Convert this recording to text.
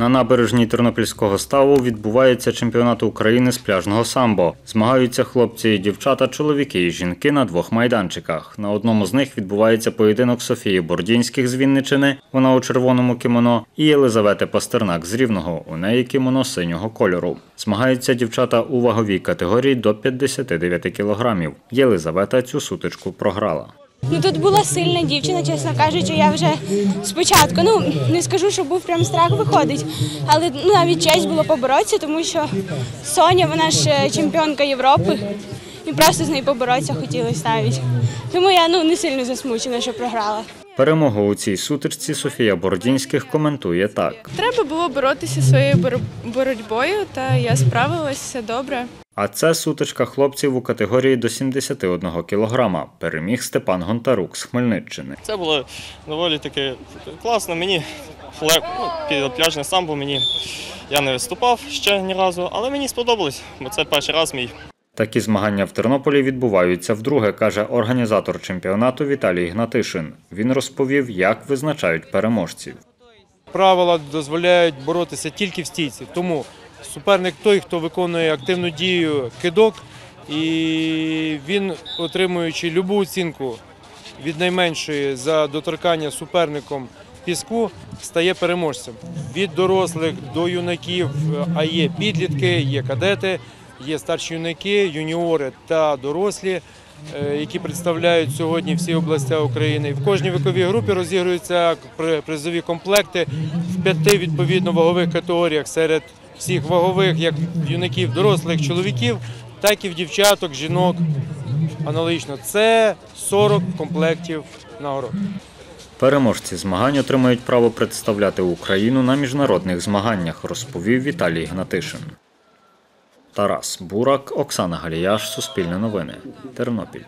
На набережній Тернопільського ставу відбувається чемпіонат України з пляжного самбо. Змагаються хлопці і дівчата, чоловіки і жінки на двох майданчиках. На одному з них відбувається поєдинок Софії Бордінських з Вінничини, вона у червоному кімоно, і Єлизавети Пастернак з Рівного, у неї кімоно синього кольору. Змагаються дівчата у ваговій категорії до 59 кілограмів. Єлизавета цю сутичку програла. Ну тут була сильна дівчина, чесно кажучи, я вже спочатку, ну не скажу, що був прям страх виходить, але ну, навіть честь було поборотися, тому що Соня, вона ж е, чемпіонка Європи, і просто з нею поборотися хотілося навіть. Тому я ну не сильно засмучена, що програла. Перемогу у цій сутичці Софія Бордінських коментує так. Треба було боротися своєю бор- боротьбою, та я справилася все добре. А це сутичка хлопців у категорії до 71 кілограма. Переміг Степан Гонтарук з Хмельниччини. Це було доволі таки класно. Мені фле... ну, під пляжне самбо мені я не виступав ще ні разу, але мені сподобалось, бо це перший раз мій. Такі змагання в Тернополі відбуваються вдруге, каже організатор чемпіонату Віталій Гнатишин. Він розповів, як визначають переможців. Правила дозволяють боротися тільки в стійці. Тому суперник той, хто виконує активну дію кидок, і він, отримуючи любу оцінку від найменшої за доторкання суперником піску, стає переможцем. Від дорослих до юнаків, а є підлітки, є кадети, є старші юнаки, юніори та дорослі. е, Які представляють сьогодні всі області України. В кожній віковій групі розігруються призові комплекти в п'яти відповідно вагових категоріях серед всіх вагових, як юнаків, дорослих чоловіків, так і в дівчаток, жінок. Аналогічно, це 40 комплектів нагород. Переможці змагань отримають право представляти Україну на міжнародних змаганнях, розповів Віталій Гнатишин. Тарас Бурак, Оксана Галіяш, Суспільне новини, Тернопіль.